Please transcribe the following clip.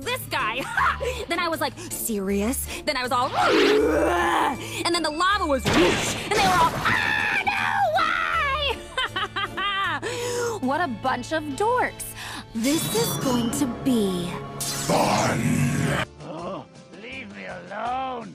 this guy. then I was like, serious? Then I was all, and then the lava was, and they were all, ah, no, why? what a bunch of dorks. This is going to be fun. Oh, leave me alone.